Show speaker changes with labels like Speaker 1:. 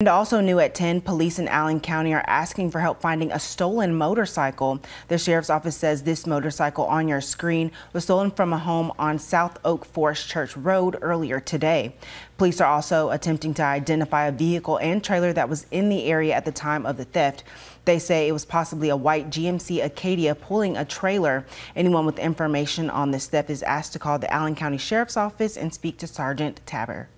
Speaker 1: And also new at 10, police in Allen County are asking for help finding a stolen motorcycle. The sheriff's office says this motorcycle on your screen was stolen from a home on South Oak Forest Church Road earlier today. Police are also attempting to identify a vehicle and trailer that was in the area at the time of the theft. They say it was possibly a white GMC Acadia pulling a trailer. Anyone with information on this theft is asked to call the Allen County Sheriff's Office and speak to Sergeant Taber.